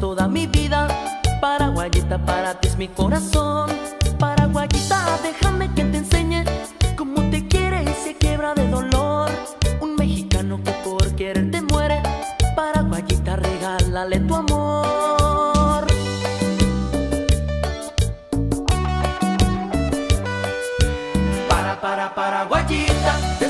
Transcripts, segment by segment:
toda mi vida. Paraguayita, para ti es mi corazón. Paraguayita, déjame que te enseñe cómo te quiere y se quiebra de dolor. Un mexicano que por quererte muere. Paraguayita, regálale tu amor. Para, para, paraguayita.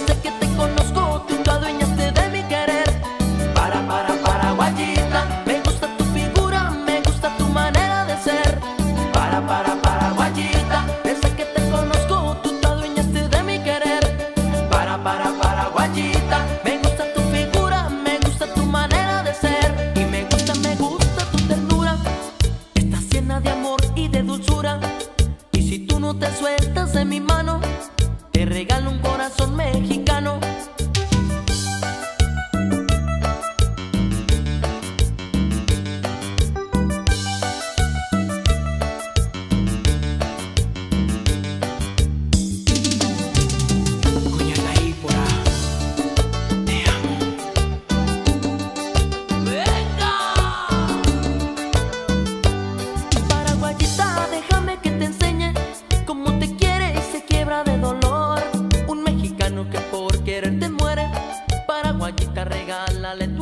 Sueltas de mi mano, te regalo un corazón mexicano. De dolor. Un mexicano que por quererte muere. Paraguayita, regálale tu.